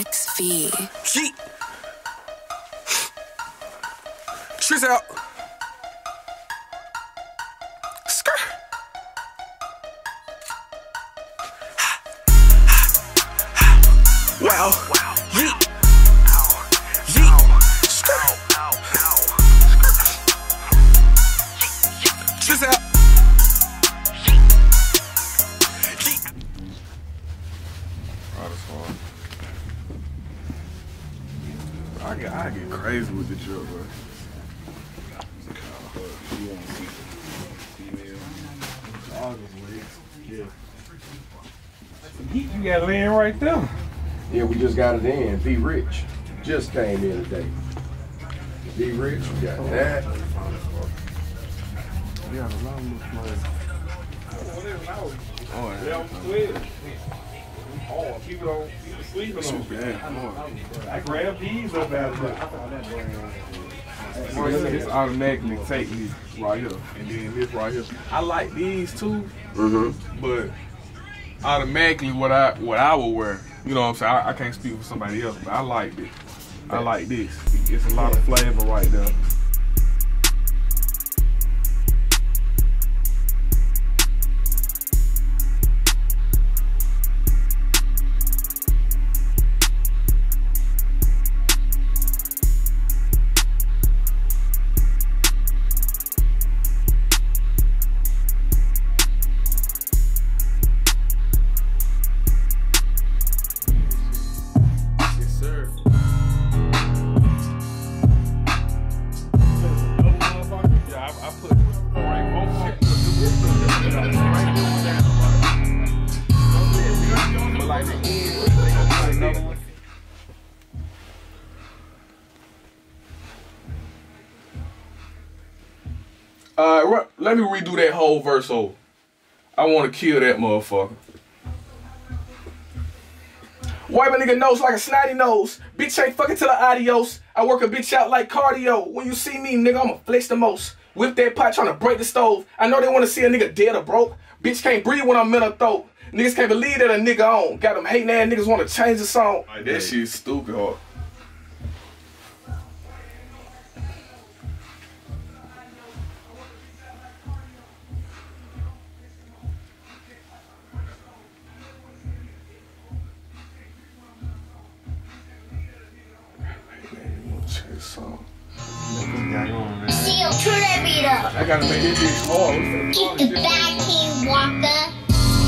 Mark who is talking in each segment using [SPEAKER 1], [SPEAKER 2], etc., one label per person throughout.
[SPEAKER 1] XV.
[SPEAKER 2] Sheet. She's out. Skirt. Wow. Yeet. Yeet. Skirt. She's out. Yeet.
[SPEAKER 3] Oh, that's hard. I get, I get crazy with the drill, bro. You want to see female? All legs. Yeah.
[SPEAKER 4] You got land right there.
[SPEAKER 5] Yeah, we just got it in. Be Rich just came in today. Be Rich, we got that.
[SPEAKER 3] We got a lot of money. Oh, yeah.
[SPEAKER 4] Oh, people don't people sleeping on.
[SPEAKER 3] bad.
[SPEAKER 4] I grabbed these up out there.
[SPEAKER 3] It's, it's automatically take me right here, and then this right here. I like these too,
[SPEAKER 5] Mm-hmm.
[SPEAKER 3] but automatically what I what I would wear. You know what I'm saying? I, I can't speak for somebody else, but I like this. I like this. It's a lot of flavor right there. Uh, let me redo that whole verse over. I want to kill that motherfucker. Wipe a nigga nose like a snotty nose. Bitch ain't fucking till the adios. I work a bitch out like cardio. When you see me, nigga, I'ma flex the most. Whip that pot trying to break the stove. I know they wanna see a nigga dead or broke. Bitch can't breathe when I'm in a throat. Niggas can't believe that a nigga on. Got them hating ass niggas wanna change the song. Like that shit stupid. Change the song.
[SPEAKER 6] Seal, turn that beat up.
[SPEAKER 3] I gotta make this bitch hard.
[SPEAKER 6] Keep the back here, Walker.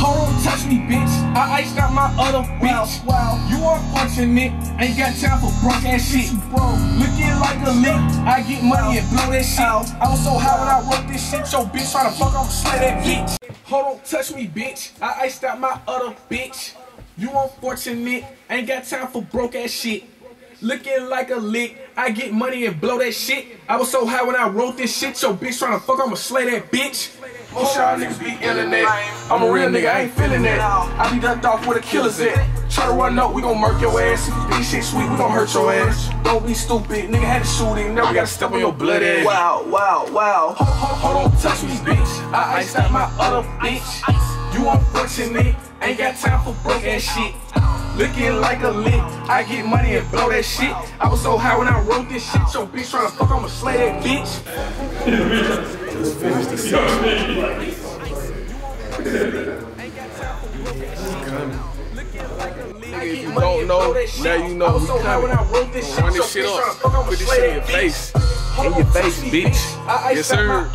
[SPEAKER 2] Hold on, touch me, bitch. I iced out my other bitch. Wow, you unfortunate. Ain't got time for broke ass shit. Bro, looking like a lick. I get money and blow that shit. I was so high when I wrote this shit. Your bitch tryna fuck off, slay that bitch. Hold on, touch me, bitch. I iced out my other bitch. You unfortunate. Ain't got time for broke ass shit. Looking like a lick. I get money and blow that shit. I was so high when I wrote this shit. Your bitch tryna fuck, I'ma slay that bitch. Most y'all niggas be internet. I'm a real nigga, I ain't feeling that. I be ducked off where the killers at. Try to run up, we gon' murk your ass. If you think shit sweet, we gon' hurt your ass. Don't be stupid, nigga had to shoot him. Now we gotta step on your blood ass. Wow, wow, wow. Hold, hold, hold on, touch me, bitch. I iced out my other bitch. You unfortunate, ain't got time for broke ass shit. Looking like a lick, I get money and blow that shit. I was so high when I wrote this shit. Your bitch tryna fuck, I'ma slay that bitch. If you don't know, now you know we coming. Run this shit up. Put this shit in your face. In your face, bitch. Yes, sir.